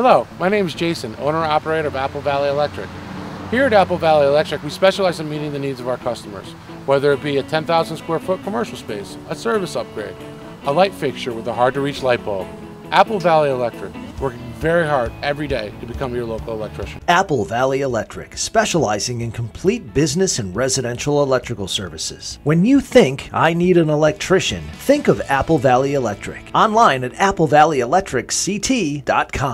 Hello, my name is Jason, owner-operator of Apple Valley Electric. Here at Apple Valley Electric, we specialize in meeting the needs of our customers, whether it be a 10,000 square foot commercial space, a service upgrade, a light fixture with a hard to reach light bulb. Apple Valley Electric, working very hard every day to become your local electrician. Apple Valley Electric, specializing in complete business and residential electrical services. When you think I need an electrician, think of Apple Valley Electric. Online at applevalleyelectricct.com.